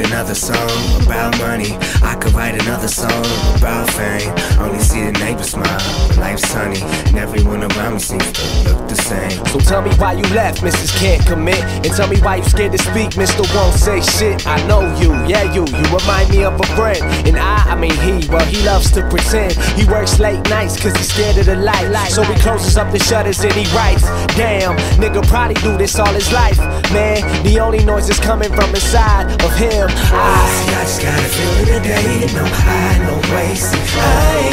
write another song about money. I could write another song about fame. Only see the neighbors smile. Life's sunny, and everyone around me seems to look the same. So tell me why you left, Mrs. Can't Commit. And tell me why you scared to speak, Mr. Won't Say Shit. I know you, yeah, you. You remind me of a friend. And I, I mean he, well, he loves to pretend. He works late nights cause he's scared of the light. So he closes up the shutters and he writes. Damn, nigga probably do this all his life. Man, the only noise is coming from inside of him. I, I just gotta feel it today. No high, no. See, I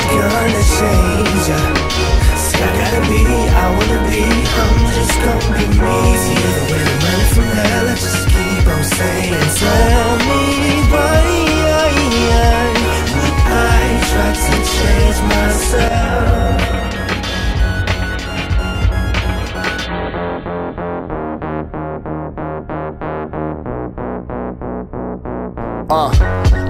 Uh,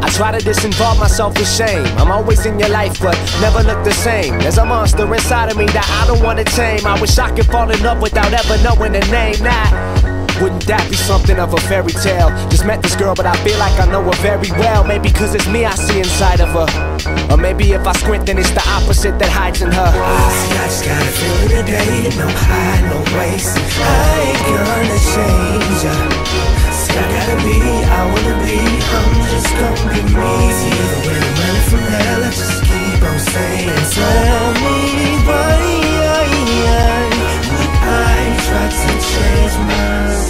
I try to disinvolve myself with shame. I'm always in your life, but never look the same. There's a monster inside of me that I don't wanna tame. I wish I could fall in love without ever knowing the name. Nah, wouldn't that be something of a fairy tale? Just met this girl, but I feel like I know her very well. Maybe cause it's me I see inside of her. Or maybe if I squint, then it's the opposite that hides in her. See, I just gotta feel it today. No no I gonna wanna be. I'm just gonna be me. See, the way I'm running from hell, I just keep on saying. Tell me why would I try to change myself?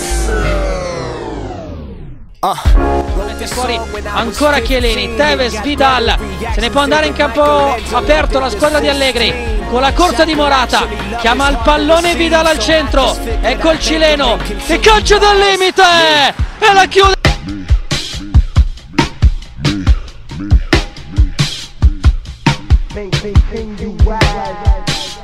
Mette fuori ancora Chiellini, Tevez, Vidal, se ne può andare in campo aperto la squadra di Allegri con la corsa di Morata, chiama il pallone Vidal al centro, ecco il cileno che calcia dal limite e la chiude make, make, make you wise.